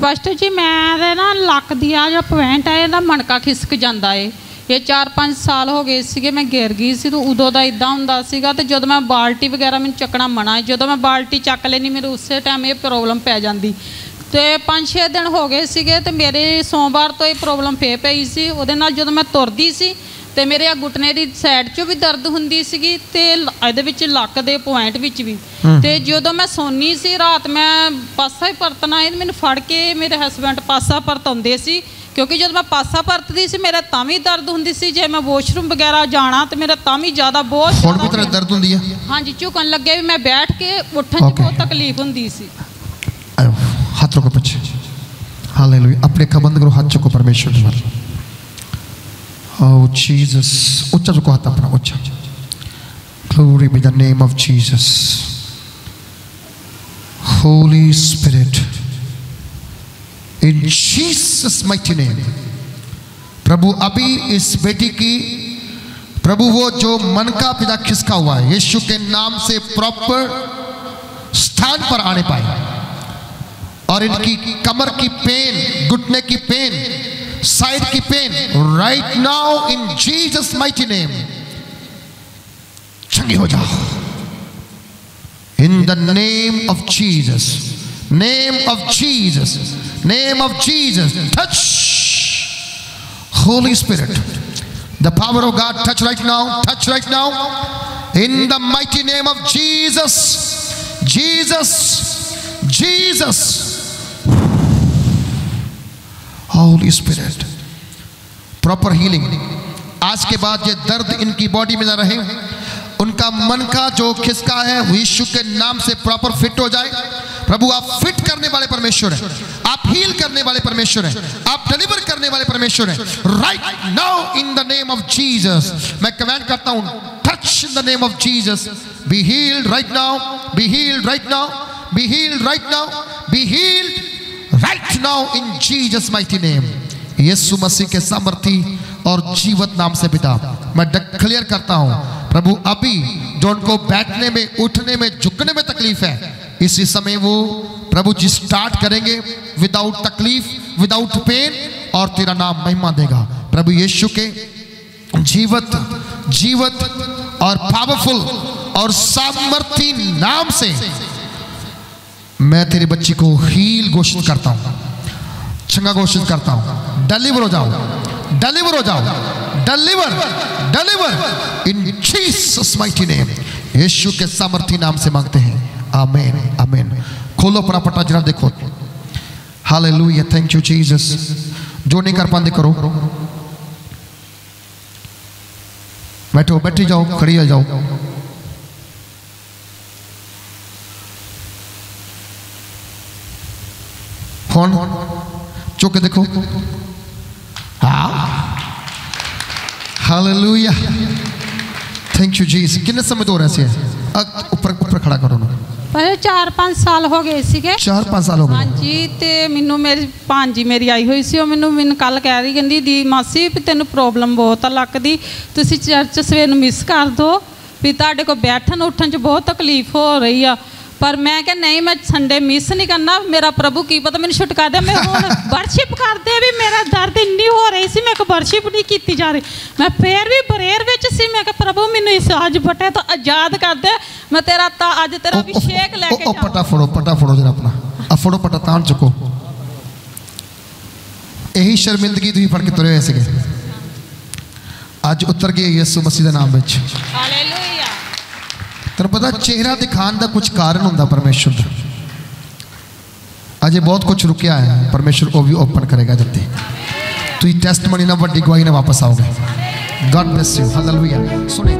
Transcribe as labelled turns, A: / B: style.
A: Pastor ਜੀ ਮੈਂ ਦੇ ਨਾ ਲੱਕ ਦੀ ਆ ਜੋ ਪੁਆਇੰਟ ਹੈ ਇਹਦਾ ਮਣਕਾ ਖਿਸਕ ਜਾਂਦਾ ਏ ਇਹ 4-5 ਸਾਲ ਹੋ ਗਏ ਸੀਗੇ ਮੈਂ ਗਿਰ ਗਈ ਸੀ ਤੇ ਉਦੋਂ ਦਾ ਇਦਾਂ ਹੁੰਦਾ ਸੀਗਾ ਤੇ ਜਦੋਂ ਮੈਂ ਬਾਲਟੀ ਵਗੈਰਾ ਮੈਨੂੰ ਚੱਕਣਾ ਮਨਾ ਹੈ ਜਦੋਂ ਮੈਂ ਬਾਲਟੀ ਚੱਕ ਲੈਣੀ ਮੈਨੂੰ ਉਸੇ ਟਾਈਮ ਇਹ ਪ੍ਰੋਬਲਮ ਪੈ ਜਾਂਦੀ ਤੇ 5-6 ਦਿਨ ਹੋ ਗਏ ਸੀਗੇ ਤੇ ਮੇਰੇ ਸੋਮਵਾਰ ਤੋਂ ਇਹ ਪ੍ਰੋਬਲਮ ਫੇ ਪਈ ਸੀ ਉਹਦੇ ਨਾਲ ਜਦੋਂ ਮੈਂ ਤੁਰਦੀ ਸੀ ਤੇ ਮੇਰੇ ਆ ਘੁਟਨੇ ਦੀ ਸਾਈਡ 'ਚੋਂ ਵੀ ਦਰਦ ਹੁੰਦੀ ਸੀਗੀ ਤੇ ਇਹਦੇ ਵਿੱਚ ਲੱਕ ਦੇ ਪੁਆਇੰਟ ਵਿੱਚ ਵੀ। ਤੇ ਜਦੋਂ ਮੈਂ ਸੋਨੀ ਸੀ ਰਾਤ ਮੈਂ ਪਾਸਾ ਹੀ ਪਰਤਣਾ ਇਹ ਮੈਨੂੰ ਫੜ ਕੇ ਮੇਰੇ ਹਸਬੰਡ ਪਾਸਾ ਪਰਤਾਉਂਦੇ ਸੀ। ਕਿਉਂਕਿ ਜਦੋਂ ਮੈਂ ਪਾਸਾ ਪਰਤਦੀ ਸੀ ਮੇਰਾ ਤਾਂ ਵੀ ਦਰਦ ਹੁੰਦੀ ਸੀ। ਜੇ ਮੈਂ ਵਾਸ਼ਰੂਮ ਵਗੈਰਾ ਜਾਣਾ ਤੇ ਮੇਰਾ ਤਾਂ ਵੀ ਜ਼ਿਆਦਾ ਬਹੁਤ
B: ਦਰਦ ਹੁੰਦੀ ਆ?
A: ਹਾਂਜੀ ਝੁਕਣ ਲੱਗੇ ਵੀ ਮੈਂ ਬੈਠ ਕੇ ਉੱਠਣ 'ਚ ਬਹੁਤ ਤਕਲੀਫ ਹੁੰਦੀ ਸੀ।
B: ਹੱਥ ਰੋਕੋ ਪਿੱਛੇ। ਹਾਲੇਲੂਇਆ ਆਪਣੇ ਅੱਖਾਂ ਕਰੋ ਹੱਥ ਚੁੱਕੋ ਪਰਮੇਸ਼ਰ ਦੇ ਵੱਲ Oh Jesus. Glory be the name of Jesus. Holy Spirit, in Jesus mighty name प्रभु अभी इस बेटी की प्रभु वो जो मन का पिता खिसका हुआ है यीशु के नाम से प्रॉपर स्थान पर आने पाए और इनकी कमर की पेन घुटने की पेन साइड की pain right now in Jesus mighty name चंगी हो जाओ in the name of Jesus name of Jesus name of Jesus touch holy spirit the power of God touch right now touch right now in the mighty name of Jesus Jesus Jesus holy spirit proper healing आज के बाद ये दर्द इनकी body में ना रहे। उनका मन का जो खिसका है यीशु के नाम से प्रॉपर फिट हो जाए। प्रभु, आप फिट करने वाले परमेश्वर हैं। आप हील करने वाले परमेश्वर हैं। आप डिलीवर करने वाले परमेश्वर हैं। Right now in the name of Jesus मैं कमेंट करता हूँ touch in the name of Jesus be healed right now be healed right now be healed right now be healed now in Jesus mighty name यीशु मसीह के सामर्थी और जीवत नाम से पिता मैं क्लियर करता हूँ प्रभु अभी जो उनको बैठने में उठने में झुकने में तकलीफ़ है इसी समय वो प्रभु जी स्टार्ट करेंगे विदाउट तकलीफ़ विदाउट पेन और तेरा नाम महिमा देगा प्रभु यीशु के जीवत जीवत और पावरफुल और सामर्थी नाम से मैं तेरी बच्ची को हील घोषित करता हूँ चंगा घोषित करता हूँ। डिलीवर हो जाओ। डिलीवर हो जाओ। Deliver deliver in Jesus mighty name यीशु के सामर्थी नाम से मांगते हैं। आमेन आमेन खोलो अपना पटा जरा देखो। हालेलुया थैंक यू जीसस जो नहीं कर पाते करो। बैठो, बैठी जाओ, खड़ी हो जाओ। फ़ोन। ਚੁੱਕ ਕੇ ਦੇਖੋ ਹਾਂ ਹਾਲੇਲੂਇਆ ਥੈਂਕ ਯੂ ਜੀਸ ਕਿੰਨੇ ਸਮੇਂ ਤੋਂ ਰਹਿ ਸੀ ਉੱਪਰ ਉੱਪਰ ਖੜਾ ਕਰੋ ਨਾ
A: ਪਰ 4-5 ਸਾਲ ਹੋ ਗਏ ਸੀਗੇ
B: 4-5 ਸਾਲ ਹੋ ਗਏ
A: ਹਾਂਜੀ ਤੇ ਮੈਨੂੰ ਮੇਰੀ ਭਾਂਜੀ ਮੇਰੀ ਆਈ ਹੋਈ ਸੀ ਉਹ ਮੈਨੂੰ ਮੈਨੂੰ ਕੱਲ ਕਹਿ ਰਹੀ ਕਹਿੰਦੀ ਦੀ ਮਾਸੀ ਵੀ ਤੈਨੂੰ ਪ੍ਰੋਬਲਮ ਬਹੁਤ ਆ ਲੱਕ ਦੀ ਤੁਸੀਂ ਚਰਚ ਸਵੇਰ ਨੂੰ ਮਿਸ ਕਰ ਦੋ ਵੀ ਤੁਹਾਡੇ ਕੋਲ ਬੈਠਣ ਉੱਠਣ 'ਚ ਬਹੁਤ ਤਕਲੀਫ ਹੋ ਰਹੀ ਆ ਪਰ ਮੈਂ ਕਿਹਾ ਨਹੀਂ ਮੈਂ ਸੰਡੇ ਮਿਸ ਨਹੀਂ ਕਰਨਾ ਮੇਰਾ ਪ੍ਰਭੂ ਕੀ ਪਤਾ ਮੈਨੂੰ ਛੁਟਕਾ ਦੇ ਮੈਂ ਹੁਣ ਵਰਸ਼ਿਪ ਕਰਦੇ ਵੀ ਮੇਰਾ ਦਰਦ ਇੰਨੀ ਹੋ ਰਹੀ ਸੀ ਮੈਂ ਕਿ ਵਰਸ਼ਿਪ ਨਹੀਂ ਕੀਤੀ ਜਾ ਰਹੀ ਮੈਂ ਫੇਰ ਵੀ ਪ੍ਰੇਅਰ ਵਿੱਚ ਸੀ ਮੈਂ ਕਿ ਪ੍ਰਭੂ ਮੈਨੂੰ ਇਸ ਅੱਜ ਬਟੇ ਤੋਂ ਆਜ਼ਾਦ ਕਰ ਦੇ ਮੈਂ ਤੇਰਾ ਤਾਂ ਅੱਜ ਤੇਰਾ ਅਭਿਸ਼ੇਕ ਲੈ ਕੇ ਜਾਵਾਂ
B: ਪਟਾ ਫੜੋ ਪਟਾ ਫੜੋ ਜਰਾ ਆਪਣਾ ਆ ਫੜੋ ਪਟਾ ਤਾਂ ਚੁੱਕੋ ਇਹੀ ਸ਼ਰਮਿੰਦਗੀ ਤੁਸੀਂ ਫੜ ਕੇ ਤੁਰੇ ਹੋਏ ਸੀਗੇ ਅੱਜ ਉਤਰ ਗਏ ਯਿਸੂ ਮਸੀਹ ਦੇ ਨਾਮ ਵਿੱਚ
A: ਹਾਲੇਲੂਇਆ
B: ਤੈਨੂੰ ਪਤਾ ਚਿਹਰਾ ਦਿਖਾਣ ਦਾ ਕੁਝ ਕਾਰਨ ਹੁੰਦਾ ਪਰਮੇਸ਼ਰ ਦਾ ਅਜੇ ਬਹੁਤ ਕੁਝ ਰੁਕਿਆ ਹੈ ਪਰਮੇਸ਼ਰ ਉਹ ਵੀ ਓਪਨ ਕਰੇਗਾ ਜਲਦੀ ਤੁਸੀਂ ਟੈਸਟਮਨੀ ਨਾਲ ਵੱਡੀ ਗਵਾਹੀ ਨਾਲ ਵਾਪਸ ਆਓਗੇ ਗॉड ब्लेस यू हालेलुया सुने